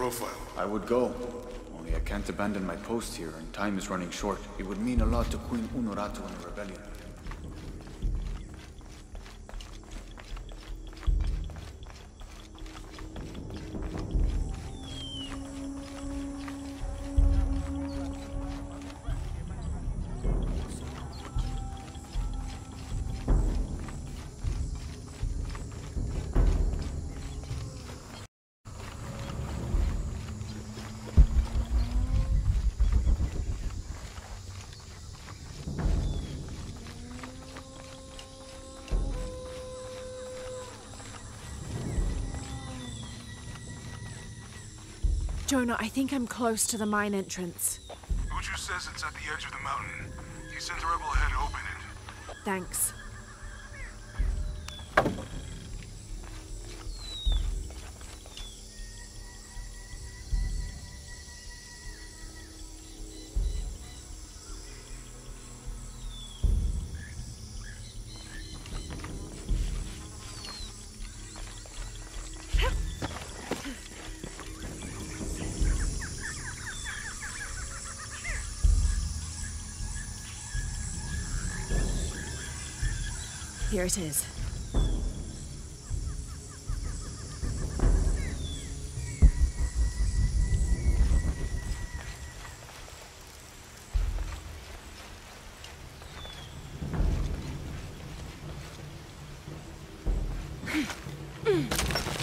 profile. I would go. Only I can't abandon my post here, and time is running short. It would mean a lot to Queen Unuratu and the rebellion. Jonah, I think I'm close to the mine entrance. Uchu says it's at the edge of the mountain. He sent a rebel ahead to open it. Thanks. Here it is. I'll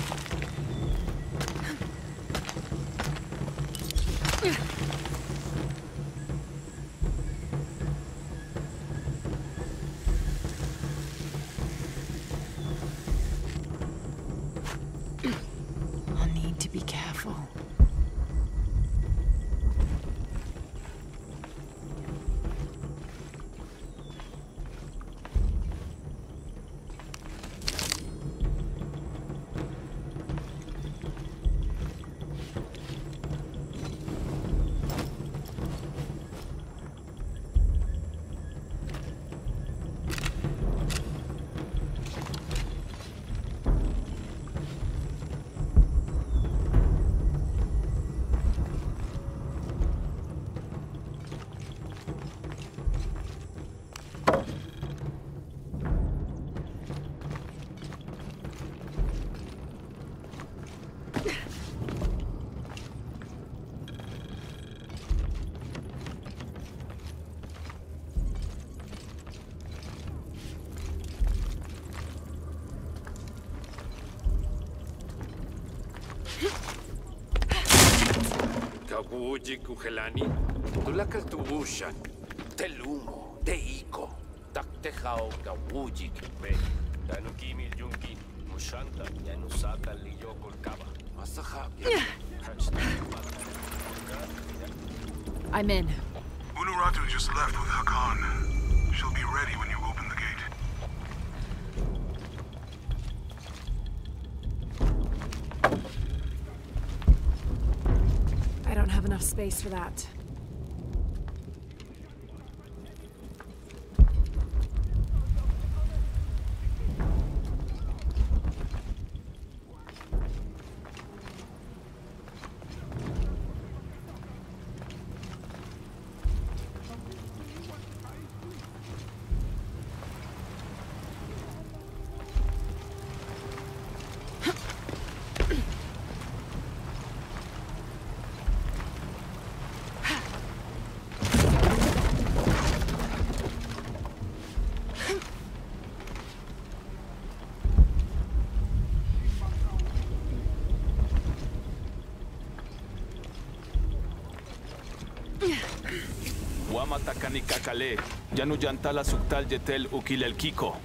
Kuhelani, tulakal telumo, teiko, taktejao kawuji kpe, tanukimi yunki, mushanta, yanusaka liyoko kaba, masaha, I'm in. Space for that. Wamatakani kakale, yanu yantala suktal yetel ukil el kiko.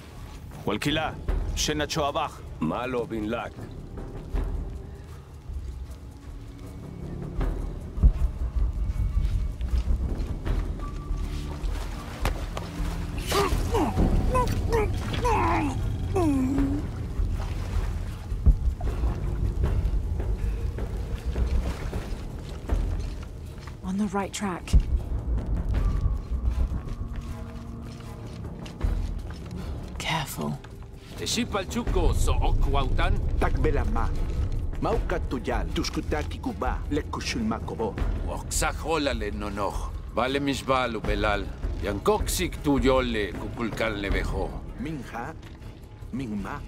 Walkila, shena choabach. Malo bin lak. On the right track. Xipalchuco, Sookhuaután. Takbelama. Mauca tuyal, tuscutaki cuba, lecushulmacobo. Oxajolale nono. Vale misbalu belal. Yancoxic tuyole, cuculcan levejo. Minja, mingma.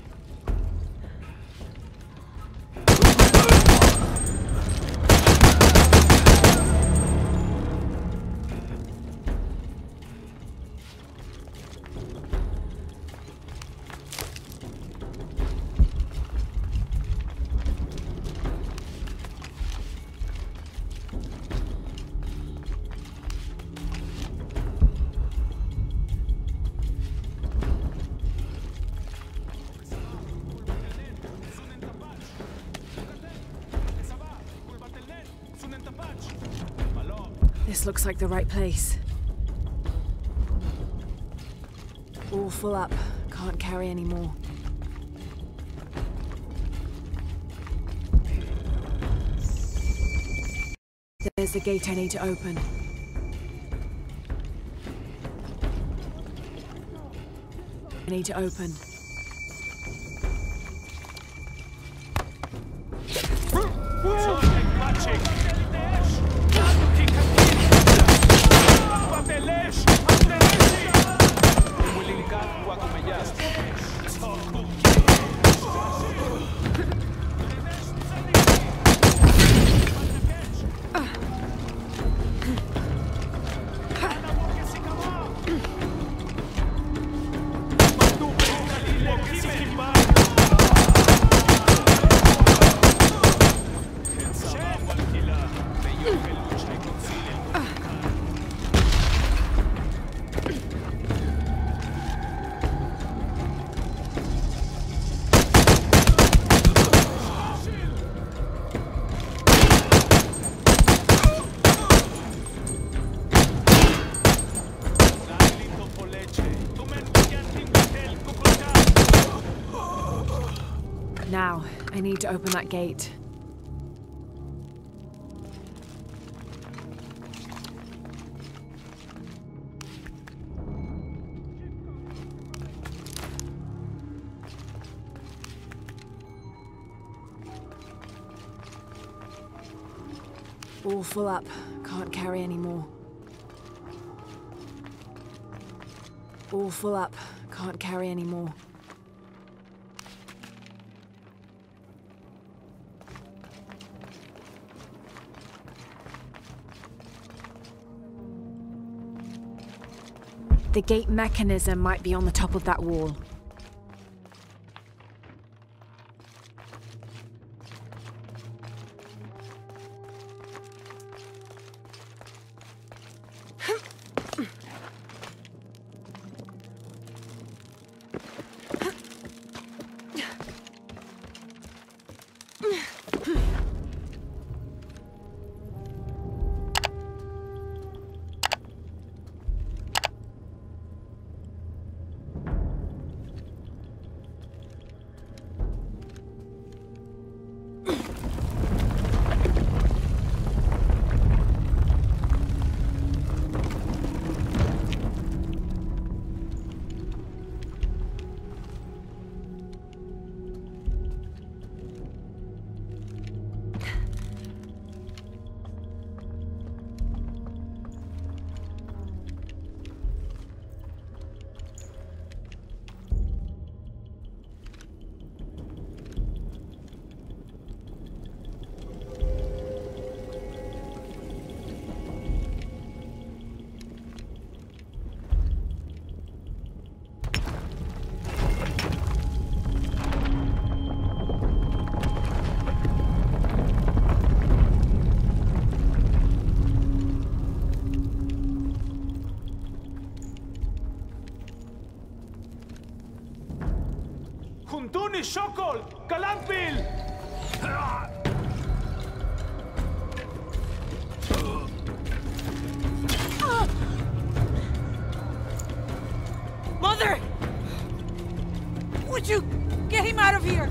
Looks like the right place. All full up. Can't carry any more. There's the gate I need to open. I need to open. Need to open that gate. All full up. Can't carry any more. All full up. Can't carry any more. The gate mechanism might be on the top of that wall. Mother! Would you get him out of here?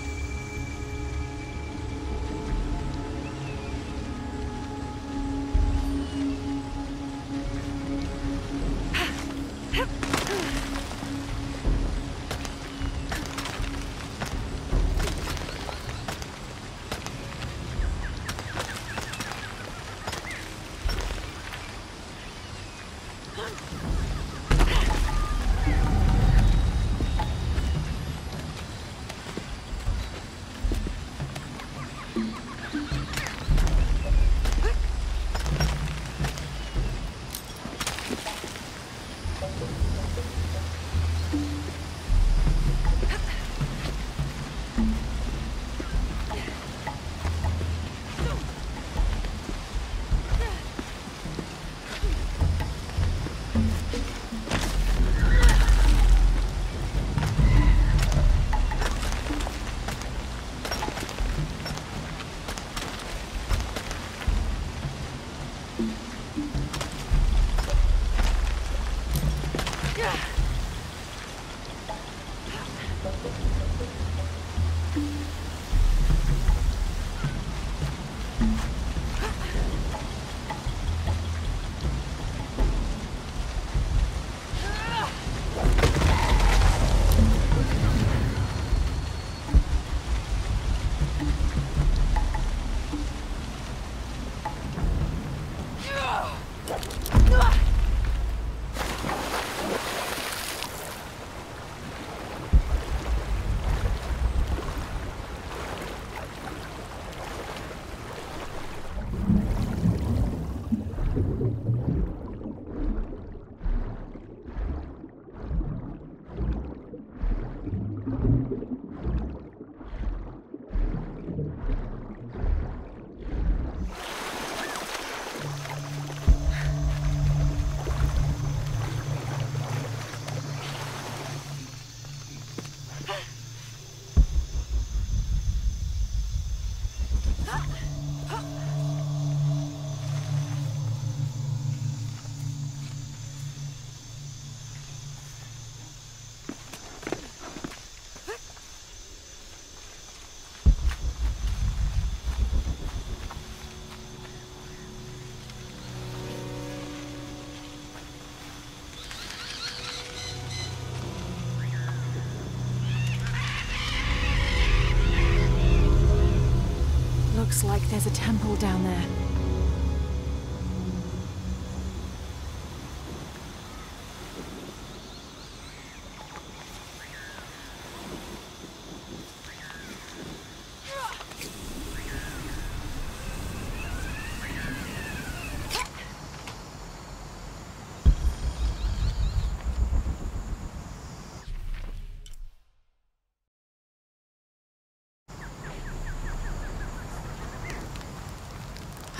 Looks like there's a temple down there.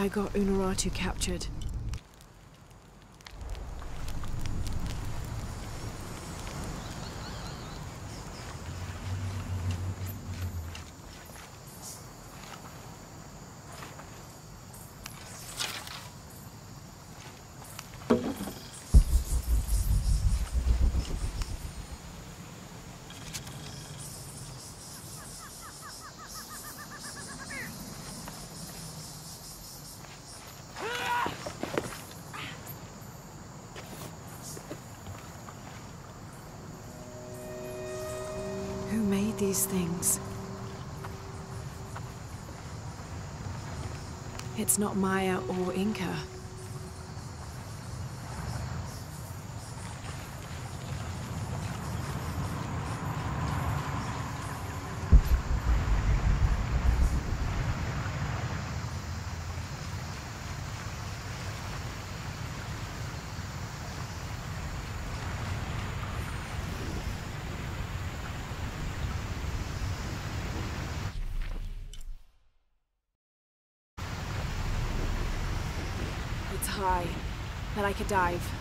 I got Unuratu captured. Who made these things? It's not Maya or Inca. Dive.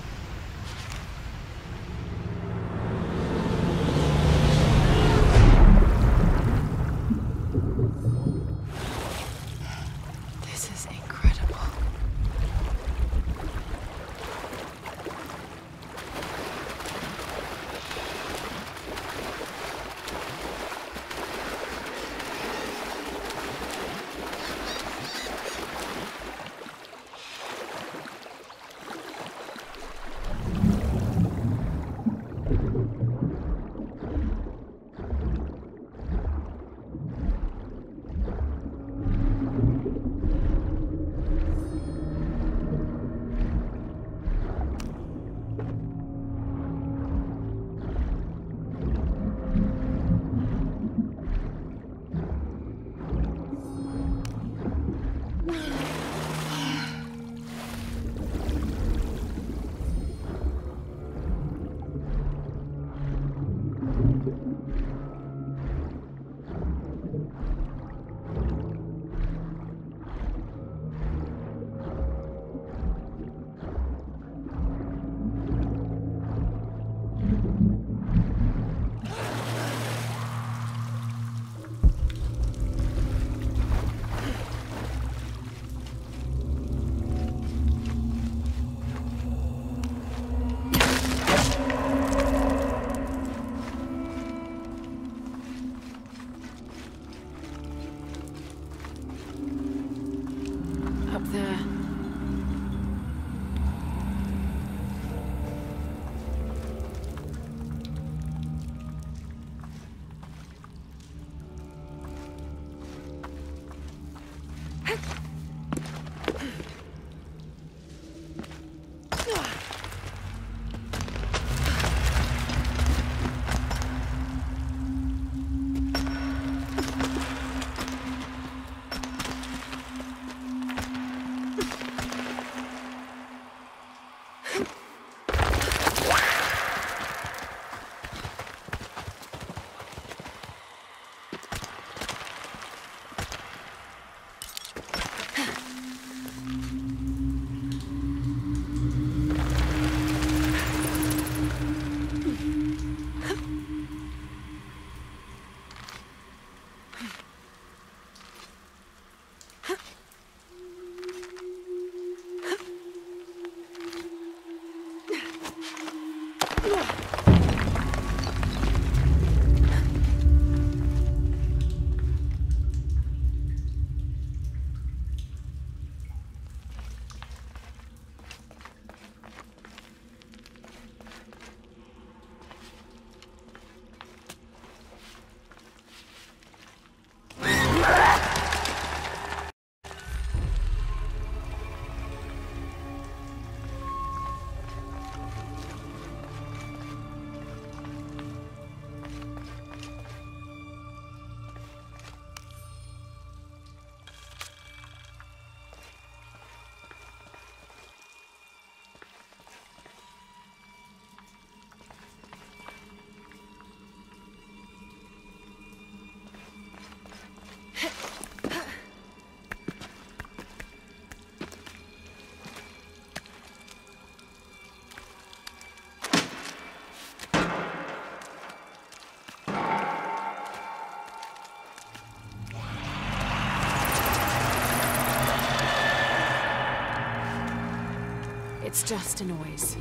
It's just a noise.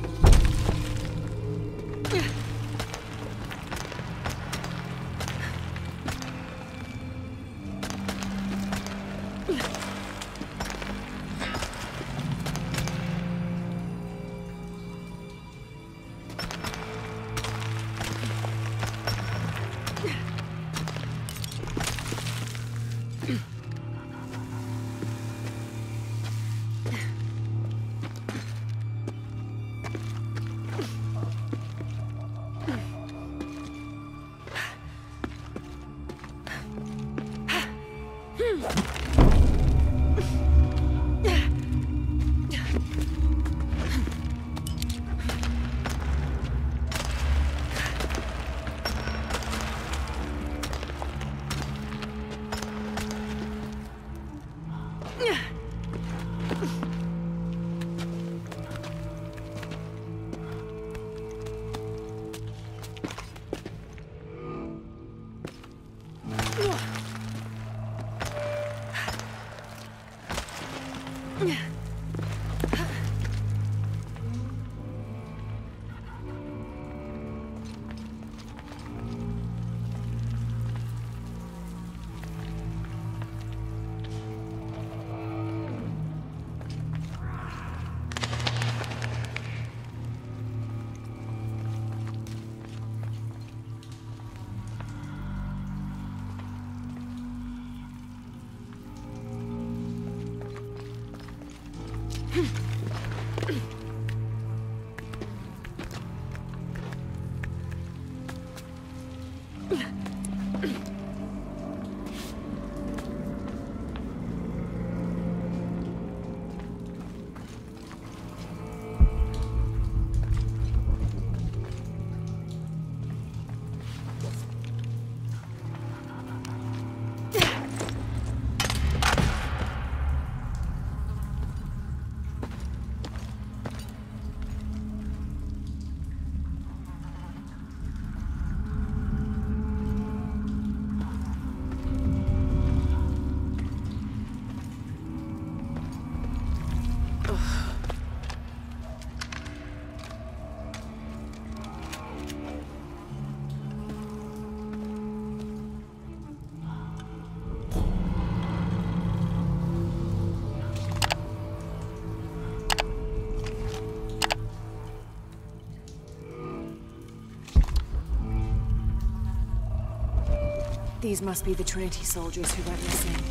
These must be the Trinity soldiers who went missing.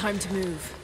Time to move.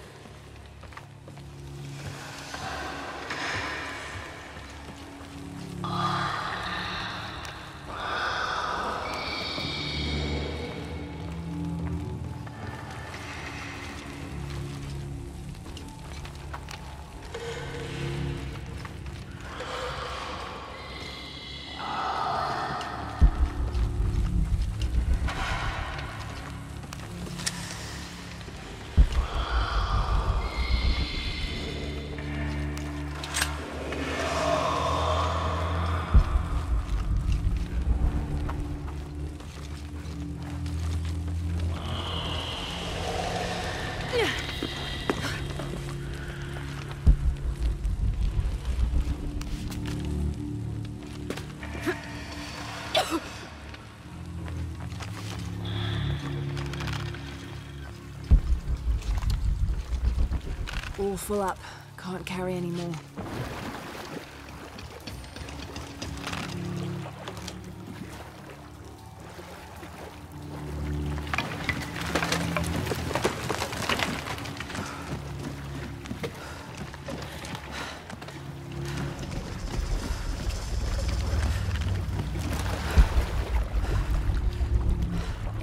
Full up. Can't carry any more.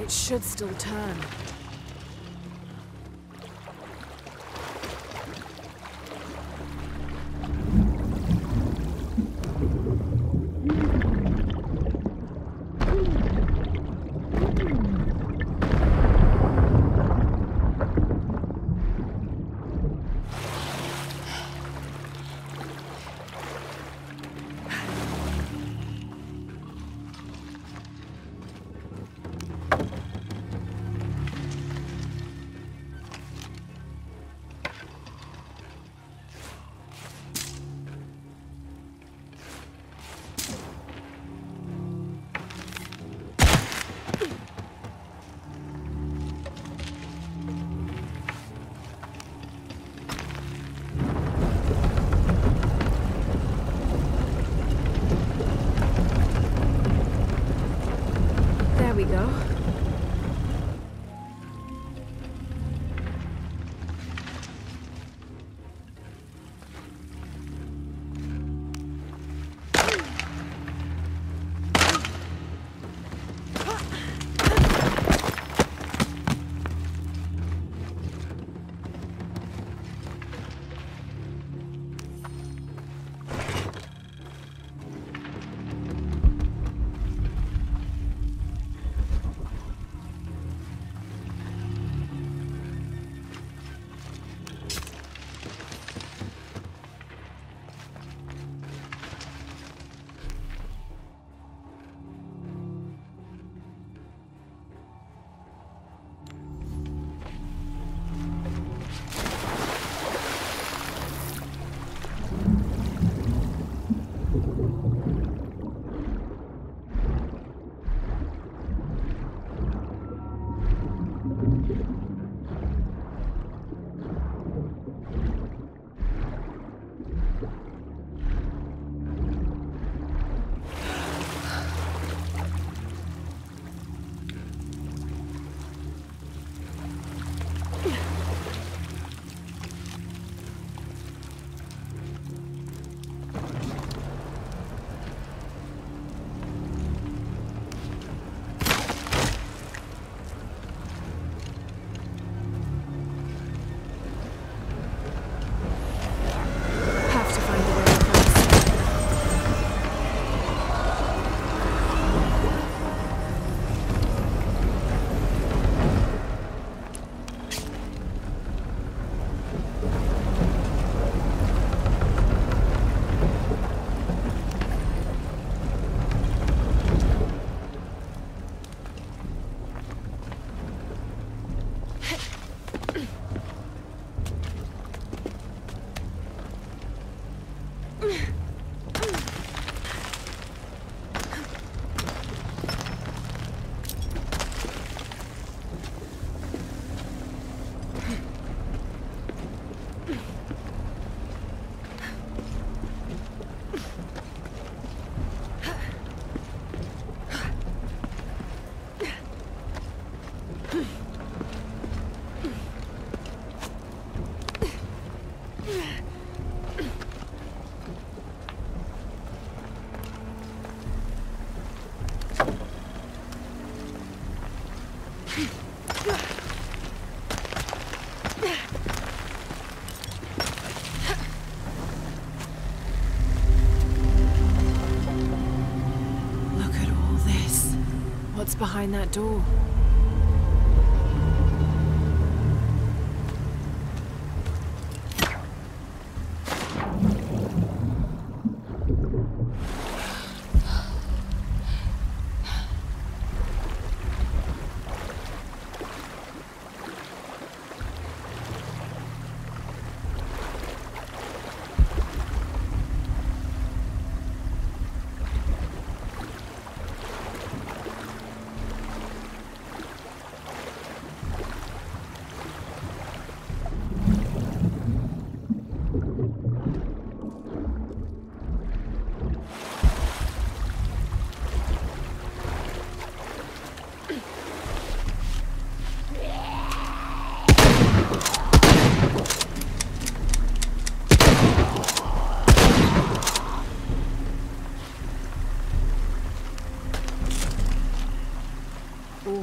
It should still turn. Behind that door? All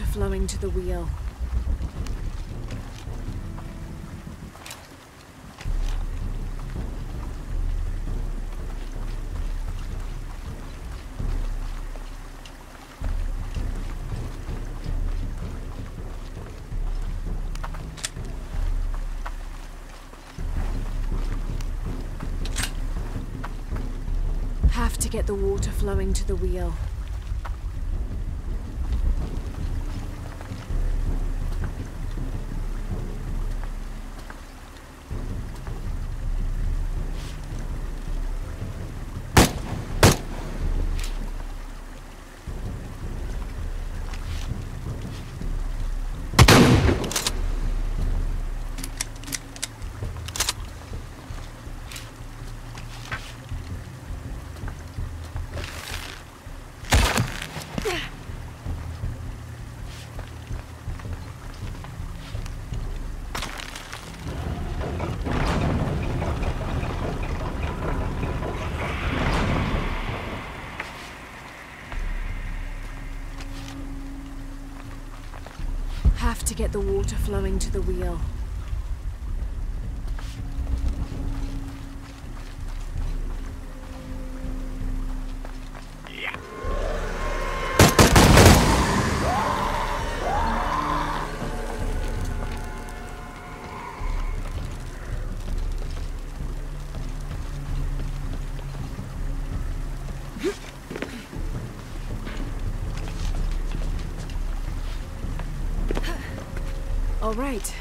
Water flowing to the wheel. Have to get the water flowing to the wheel. Have to get the water flowing to the wheel. All right.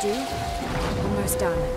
Do. Almost done.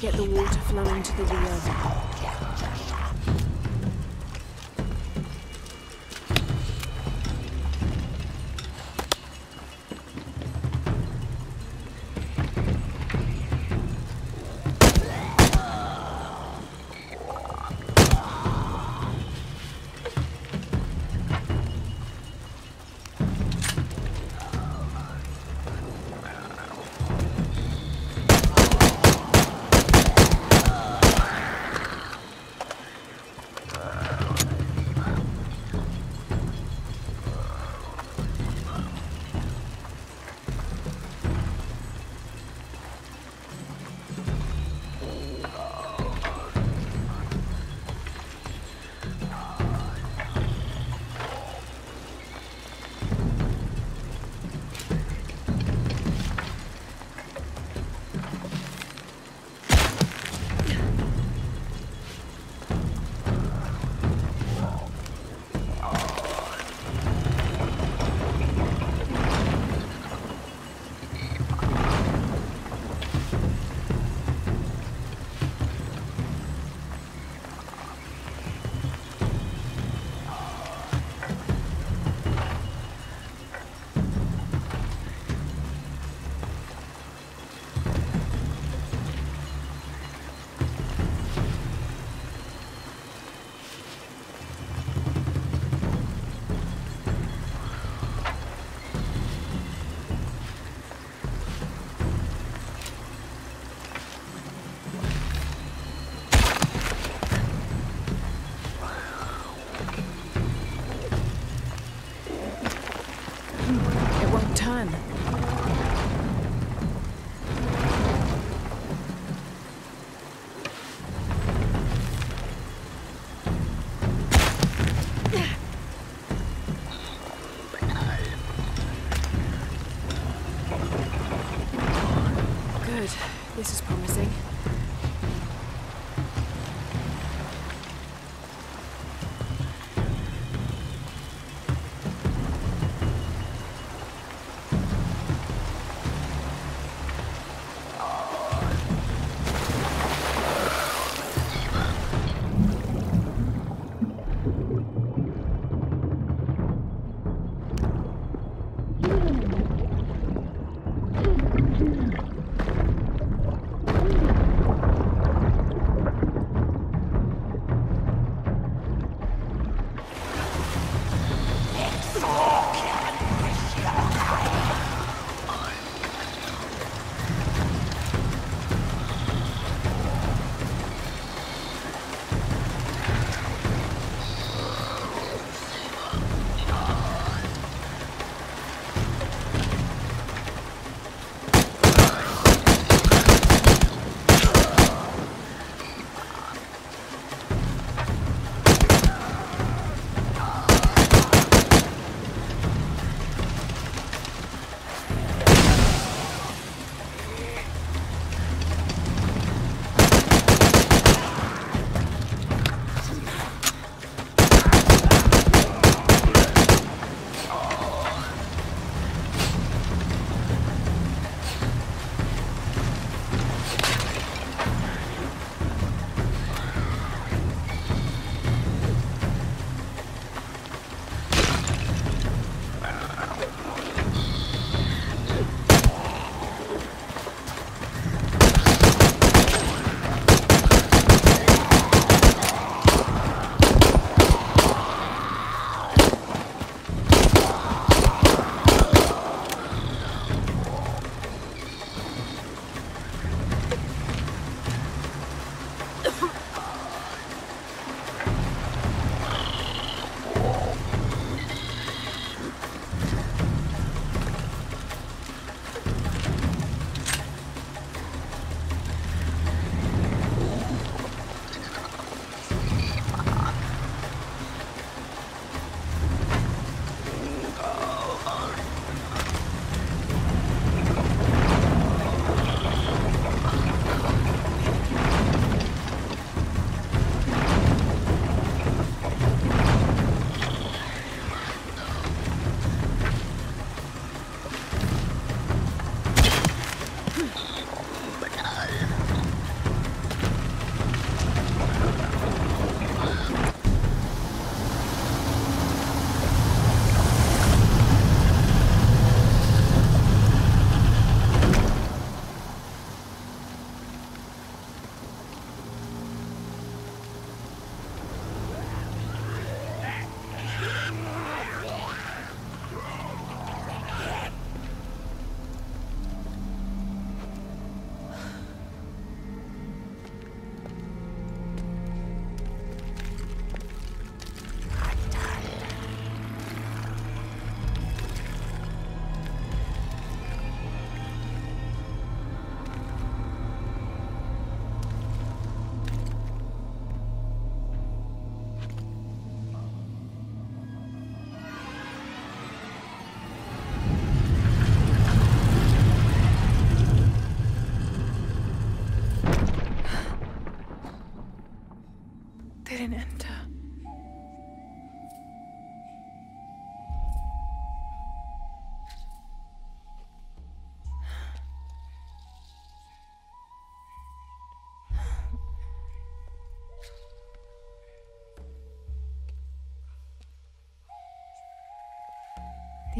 Get the water flowing to the wheel.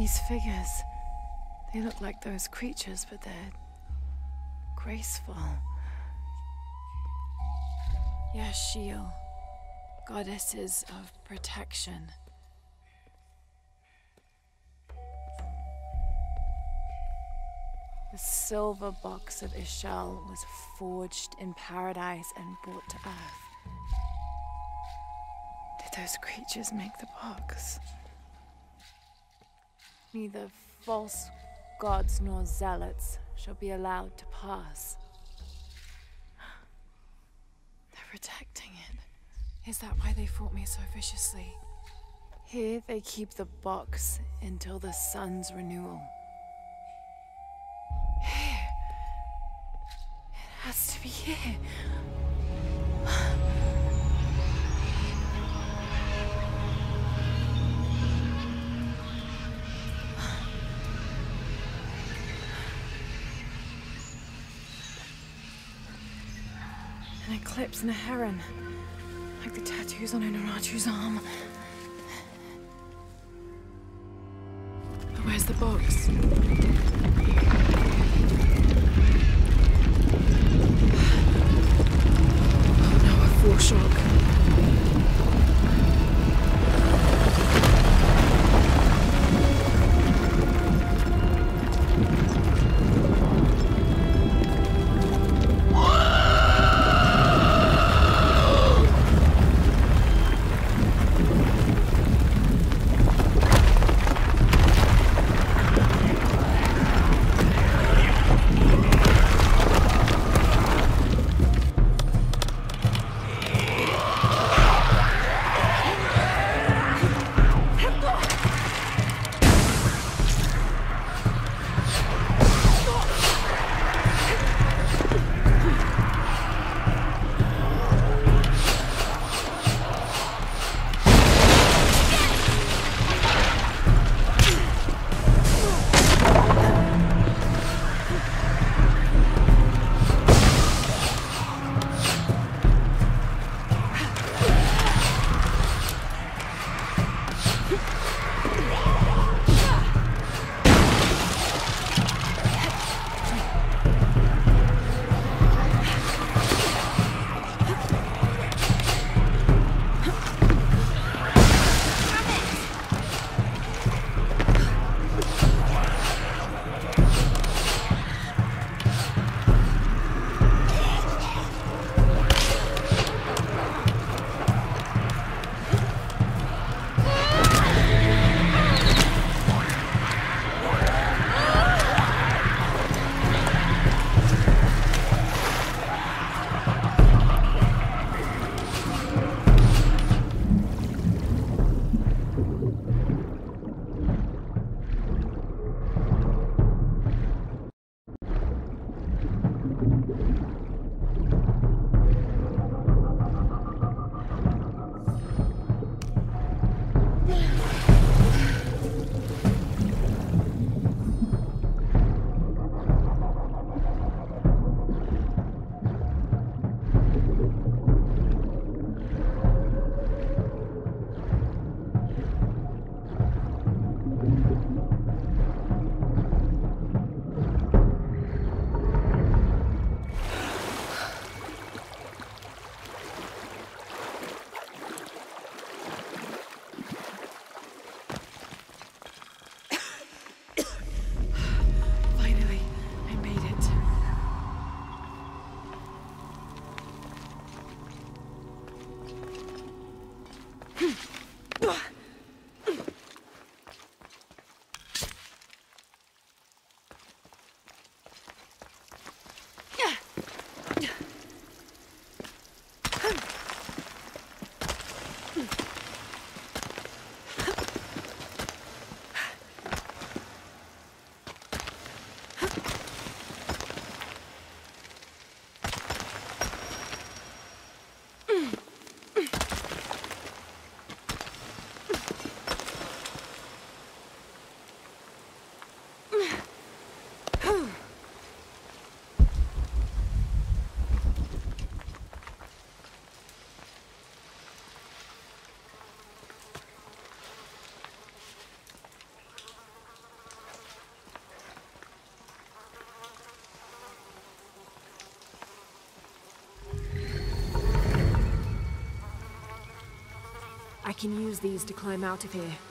These figures, they look like those creatures, but they're graceful. Yaaxil, goddesses of protection. The silver box of Ix Chel was forged in paradise and brought to earth. Did those creatures make the box? Neither false gods nor zealots shall be allowed to pass. They're protecting it. Is that why they fought me so viciously? Here they keep the box until the sun's renewal. Here. It has to be here. Eclipse and a heron. Like the tattoos on Unuratu's arm. But where's the box? Oh no, a foreshock. Can use these to climb out of here.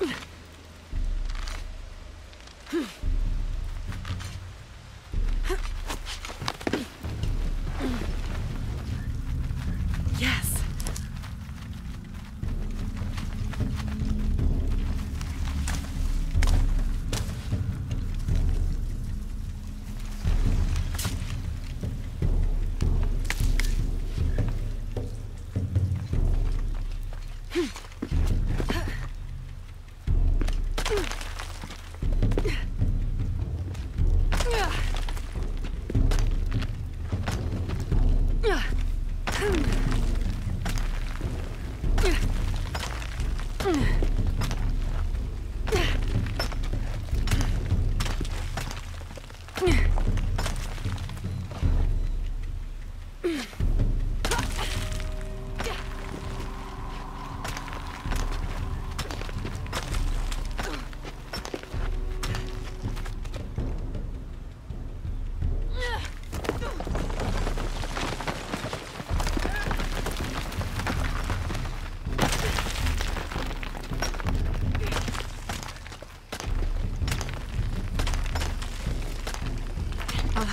I'll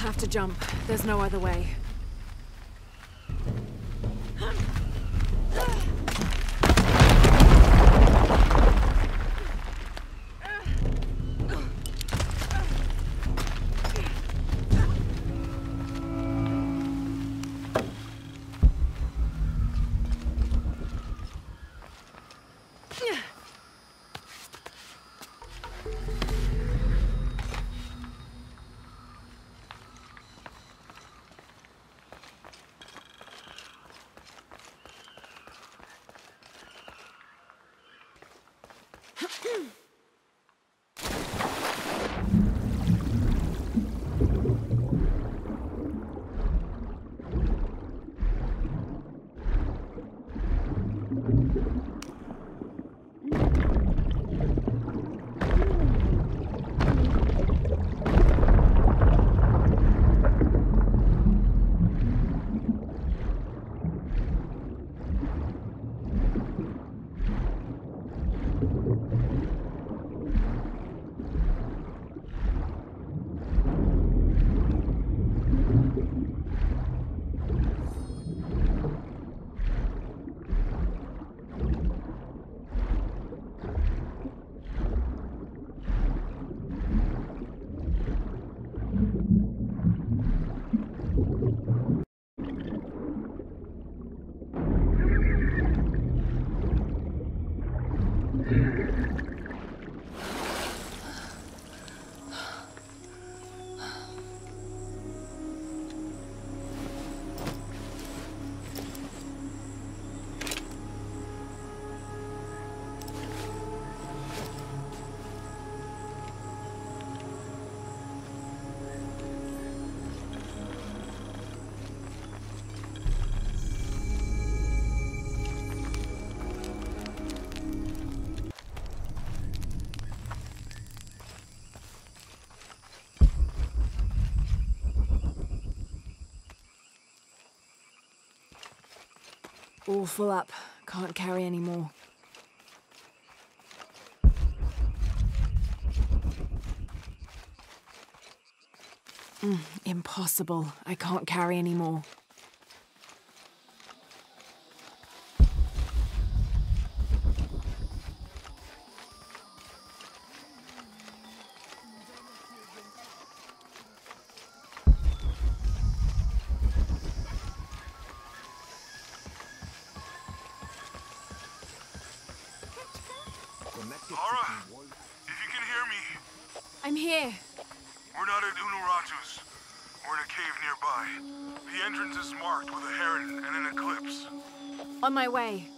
have to jump. There's no other way. Hmm. All full up. Can't carry any more. Mm, impossible. I can't carry any more. I'm here. We're not at Unuratu's. We're in a cave nearby. The entrance is marked with a heron and an eclipse. On my way.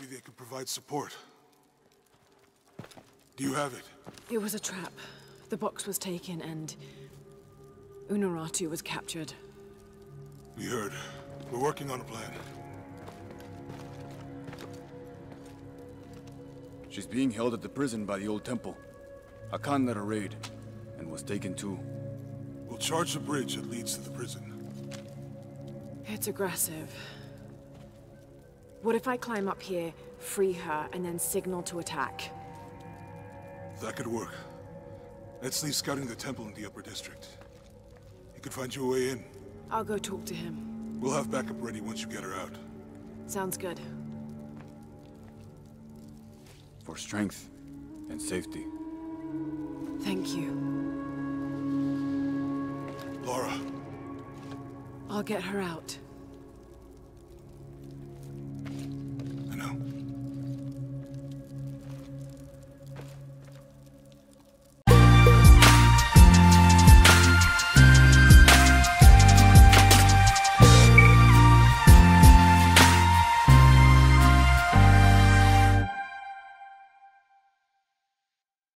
Maybe they could provide support. Do you have it? It was a trap. The box was taken and Unuratu was captured. We heard. We're working on a plan. She's being held at the prison by the old temple. Akan led a raid, and was taken too. We'll charge the bridge that leads to the prison. It's aggressive. What if I climb up here, free her, and then signal to attack? That could work. Let's leave scouting the temple in the upper district. He could find you a way in. I'll go talk to him. We'll have backup ready once you get her out. Sounds good. For strength and safety. Thank you. Lara, I'll get her out.